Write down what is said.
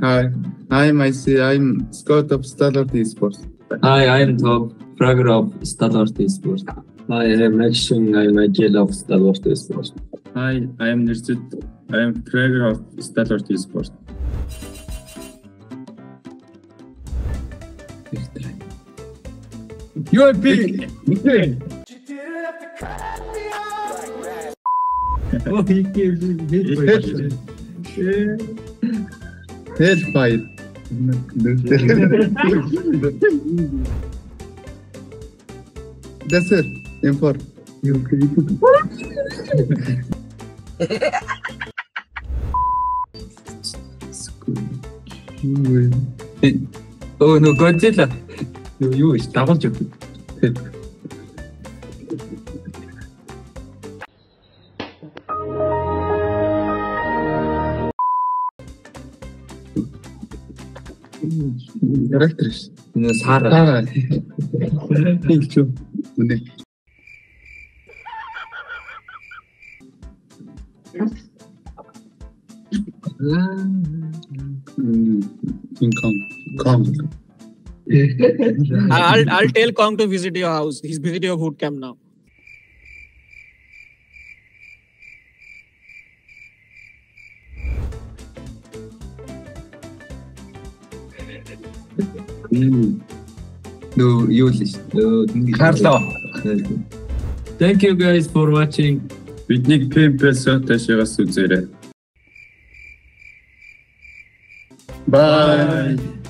Hi, I'm IC. I'm Scott of Stalwart Esports. Hi, I'm Top, Fragger of Stalwart Esports. Hi, I'm Action. I'm Michael of Stalwart Esports. Hi, I am Nirsit. I am Prager of Stalwart Esports. UAP! Oh, he gave me Ele, pai. Descer, M4. Eu acredito que. Oh, no Godzilla! No, you, Star Wars. Directress. Sara. Sara. Itu. Bener. King Kong. I'll I'll tell Kong to visit your house. He's visiting your boot camp now. Нөө юу л ш. Нөө ингэ. Карло. Thank you guys for watching. Бидний PMP-с таашаас үзээрэй. Bye.